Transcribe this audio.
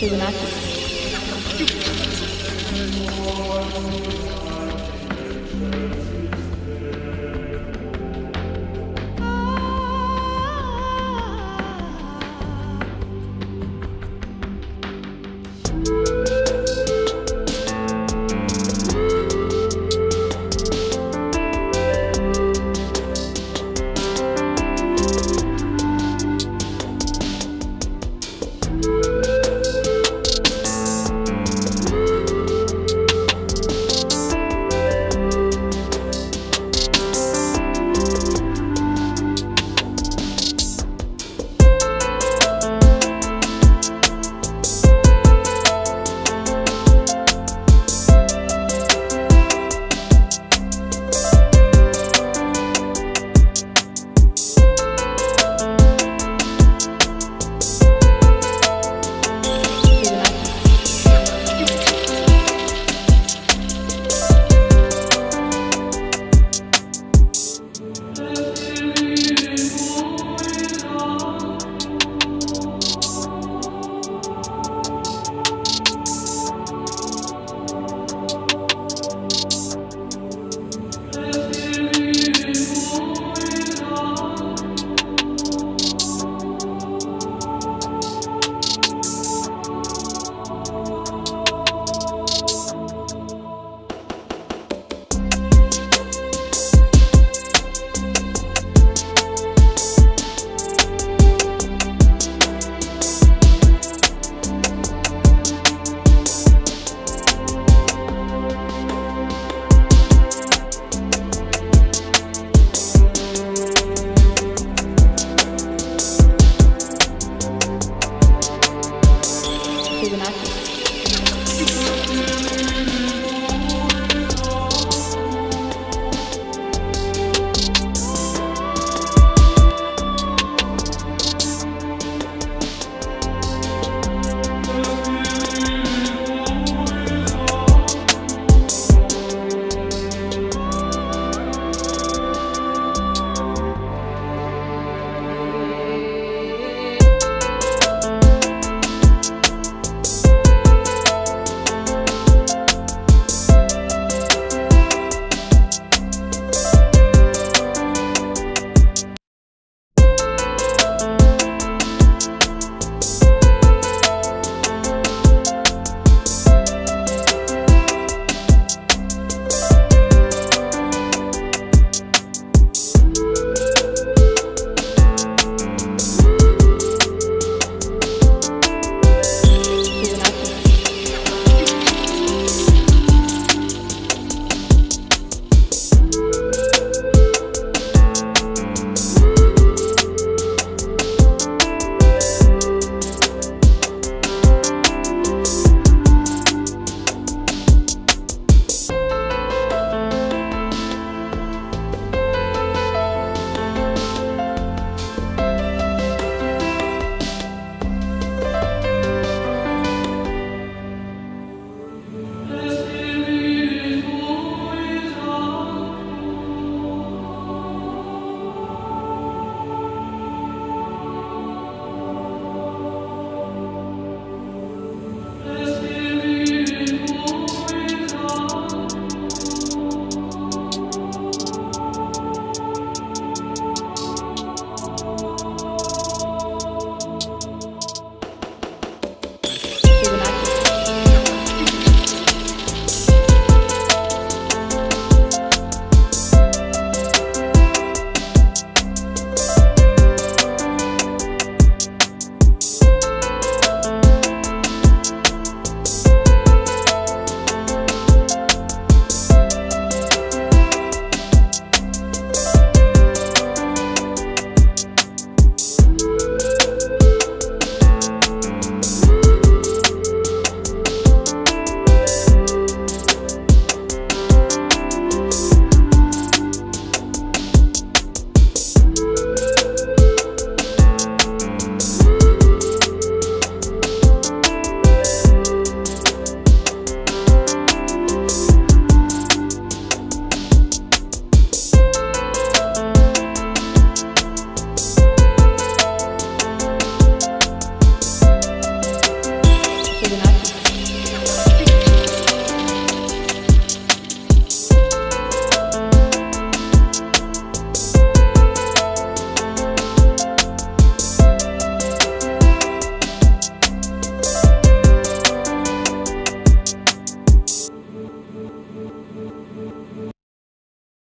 这个拿子